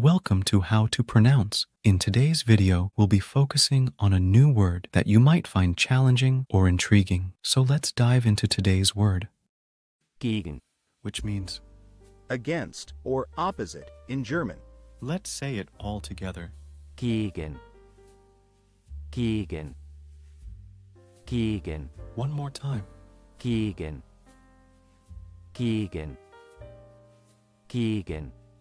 Welcome to How to Pronounce. In today's video, we'll be focusing on a new word that you might find challenging or intriguing. So let's dive into today's word, gegen, which means against or opposite in German. let's say it all together. gegen, gegen, gegen, One more time. gegen, gegen, gegen.